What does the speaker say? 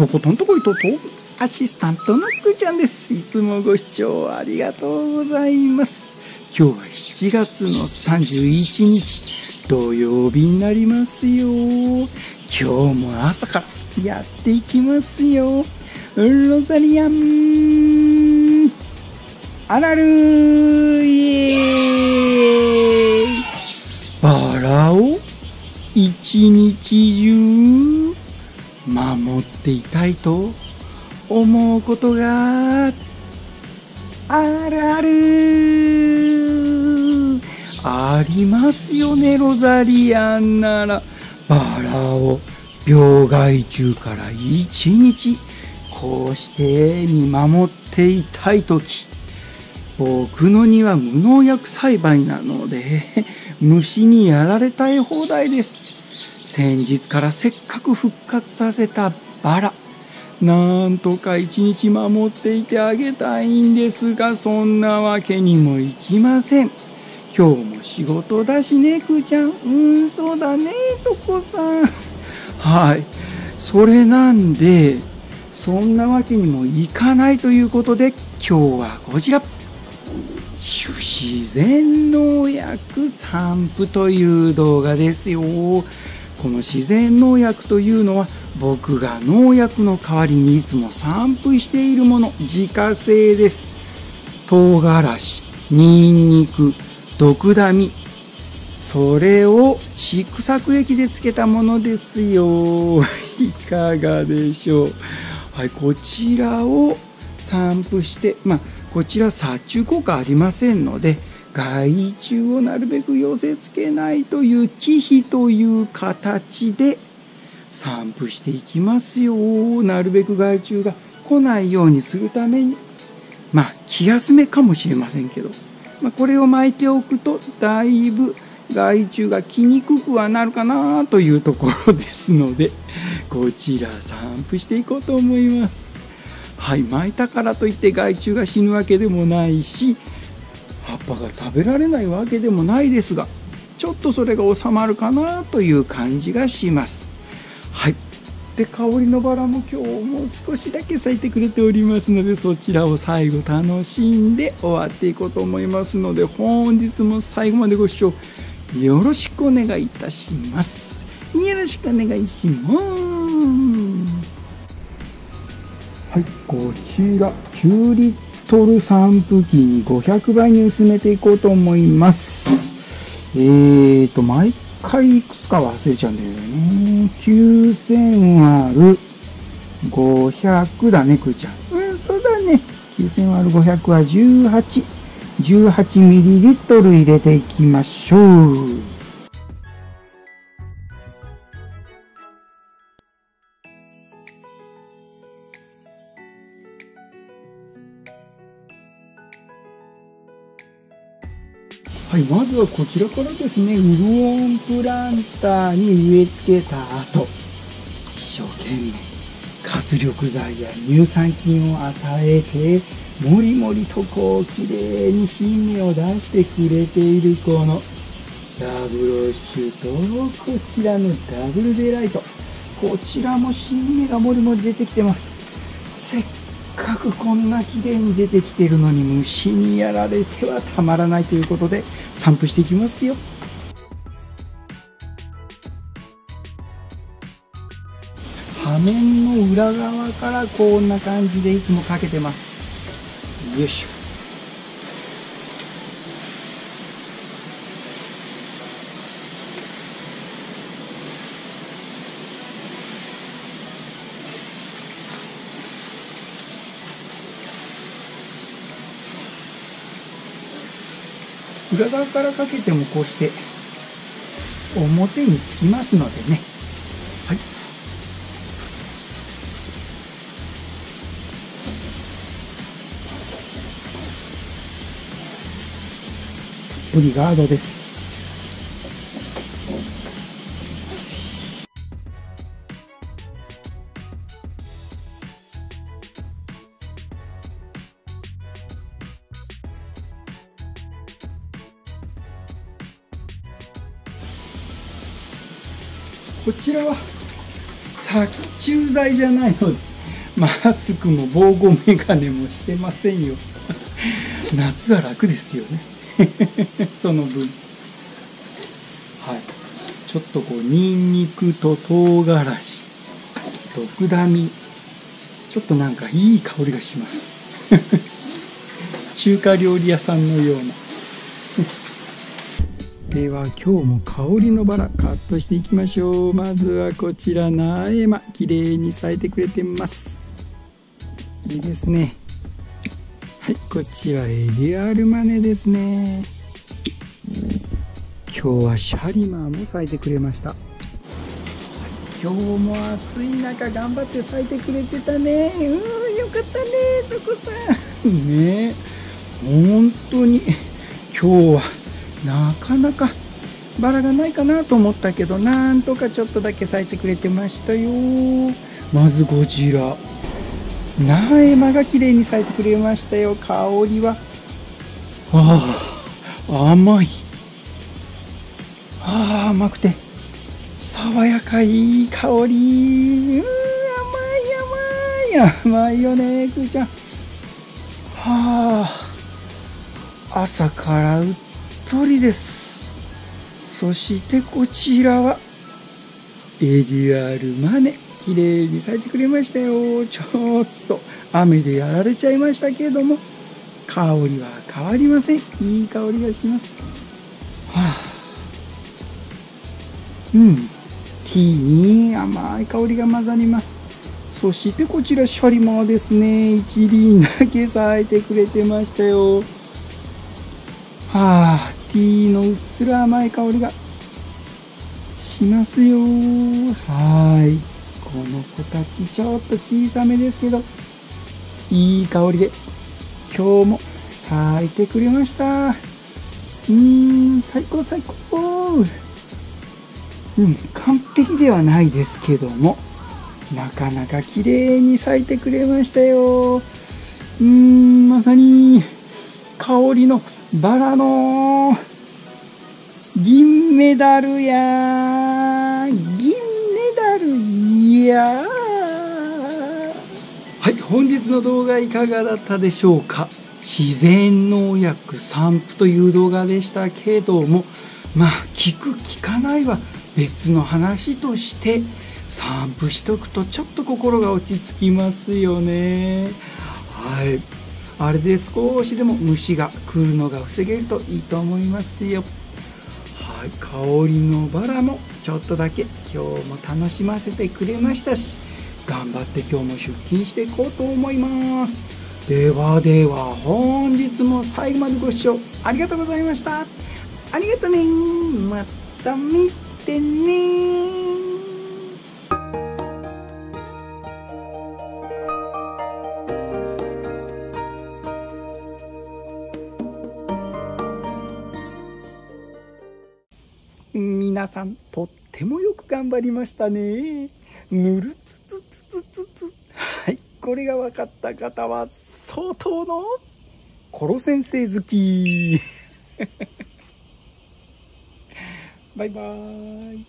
とことんとこいととアシスタントのくちゃんです。いつもご視聴ありがとうございます。今日は7月の31日土曜日になりますよ。今日も朝からやっていきますよ。ロザリアン。アラルイエーイ。バラを一日中守っていたいと思うことがあるある。ありますよねロザリアンなら。バラを病害虫から一日こうして見守っていたい時。僕の庭無農薬栽培なので虫にやられたい放題です。先日からせっかく復活させたバラなんとか一日守っていてあげたいんですがそんなわけにもいきません。今日も仕事だしねくーちゃん。うんそうだねとこさん。はい。それなんでそんなわけにもいかないということで今日はこちら。自然農薬散布という動画ですよ。この自然農薬というのは僕が農薬の代わりにいつも散布しているもの自家製です。唐辛子にんにく毒ダミ。それを畜作液でつけたものですよ。いかがでしょう。はいこちらを散布してまあこちら殺虫効果ありませんので害虫をなるべく寄せつけないという忌避という形で散布していきますよ。なるべく害虫が来ないようにするために。まあ気休めかもしれませんけど、まあ、これを巻いておくとだいぶ害虫が来にくくはなるかなというところですのでこちら散布していこうと思います。はい巻いたからといって害虫が死ぬわけでもないし葉っぱが食べられないわけでもないですがちょっとそれが収まるかなという感じがします。はい。で香りのバラも今日も少しだけ咲いてくれておりますのでそちらを最後楽しんで終わっていこうと思いますので本日も最後までご視聴よろしくお願いいたします。よろしくお願いします。はいこちら9リットル散布機に500倍に薄めていこうと思います。えーと毎回いくつか忘れちゃうんだよね。9000割る500だねくーちゃん。うんそうだね。9000割る500は18 18ミリリットル入れていきましょう。はい、まずはこちらからですね、ウルオンプランターに植え付けた後、一生懸命活力剤や乳酸菌を与えて、もりもりとこう綺麗に新芽を出してくれているこのダブロッシュとこちらのダブルデライトこちらも新芽がもりもり出てきてます。かくこんな綺麗に出てきてるのに虫にやられてはたまらないということで散布していきますよ。羽面の裏側からこんな感じでいつもかけてます。よいしょ。裏側からかけてもこうして表につきますのでね。はい。ブリガードです。こちらは殺虫剤じゃないのでマスクも防護メガネもしてませんよ。夏は楽ですよね。その分。はい。ちょっとこうニンニクと唐辛子。ドクダミ。ちょっとなんかいい香りがします。中華料理屋さんのような。では今日も香りのバラカットしていきましょう。まずはこちら苗間綺麗に咲いてくれてます。いいですね。はいこちらエリアルマネですね。今日はシャリマーも咲いてくれました。今日も暑い中頑張って咲いてくれてたね。うんよかったねどこさん。ね本当に。今日はなかなかバラがないかなと思ったけどなんとかちょっとだけ咲いてくれてましたよ。まずこちら苗間が綺麗に咲いてくれましたよ。香りは。ああ甘い。ああ甘くて。爽やかいい香り。うん甘い甘い。甘いよねくーちゃん。はあ。朝からうっとりです。そしてこちらはエリアルマネ綺麗に咲いてくれましたよ。ちょっと雨でやられちゃいましたけれども香りは変わりません。いい香りがします。はあ。うん。ティーに甘い香りが混ざります。そしてこちらシャリマーですね。一輪だけ咲いてくれてましたよ。はあ。ティーのうっすら甘い香りがしますよ。はい。この子たちちょっと小さめですけどいい香りで今日も咲いてくれました。うーん最高最高。うん完璧ではないですけどもなかなか綺麗に咲いてくれましたよ。うーんまさに香りのバラの銀メダルや銀メダルいや。はい本日の動画いかがだったでしょうか？自然農薬散布という動画でしたけどもまあ聞く聞かないは別の話として散布しとくとちょっと心が落ち着きますよね。はい。あれで少しでも虫が来るのが防げるといいと思いますよ。はい香りのバラもちょっとだけ今日も楽しませてくれましたし頑張って今日も出勤していこうと思います。ではでは本日も最後までご視聴ありがとうございました。ありがとね。また見てね。さんとってもよく頑張りましたね。ぬるつつつつつつ。はいこれが分かった方は相当のコロ先生好き。バイバーイ。